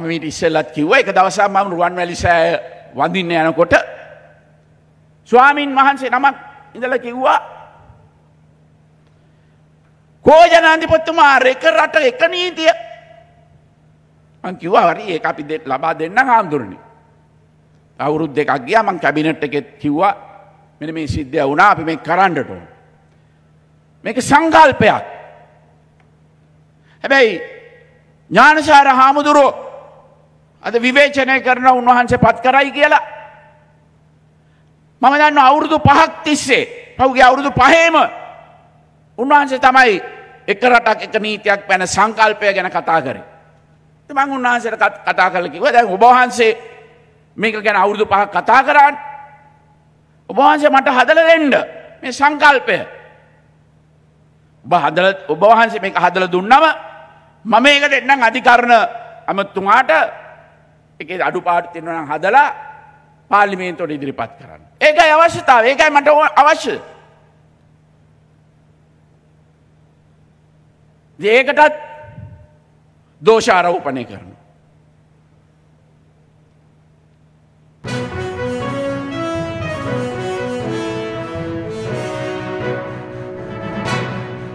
මම මීට ඉස්සෙල්ලත් කිව්ව. එක දවසා මම රුවන් වැලිසෑය වඳින්න යනකොට ස්වාමීන් වහන්සේ නමක් ඉඳල කිව්වා කෝජනාධිපත්තුමා රෙක රට එක නීතිය? කිව්වා හරි ඒ අපි ලබා දෙන්න හාමුදුරණි අවුරුද් දෙකක් ගියා මං කැබිනට් එකෙත් කිව්වා මෙන්න මේ සිද්ධිය වුණා අපි මේ කරන්නට ඕන. මේක සංකල්පයක්. හැබැයි ඥානසාර හාමුදුරුවෝ අද විවේචනය කරන උන්වහන්සේ පත් කරයි කියලා. මම දන්න අවුරුදු පහක් තිස්සේ පහුගේ අවුරුදු පහේම උන්වහන්සේ තමයි එක රටක් එක නීතියක් පැන සංකල්පය ගැන කතා කරේ. මං උන්වහන්සේට කතා කළ කිව්වා දැන් ඔබ වහන්සේ මේක ගැන අවුරුදු පහක් කතා කරන්න ඔබ වහන්සේ මට හදලා දෙන්න මේ සංකල්පය. ඔබ හදලා ඔබ වහන්සේ මේක හදලා දුන්නම මම මේක දෙන්නම් අධිකරණ අමතුමාට එකේ අඩුපාඩු තියෙනවා නම් හදලා පාර්ලිමේන්තුවට ඉදිරිපත් කරන්න. ඒකයි අවශ්‍යතාවය. ඒකයි මට අවශ්‍ය. ඒකටත් දෝෂාරෝපණය කරනවා.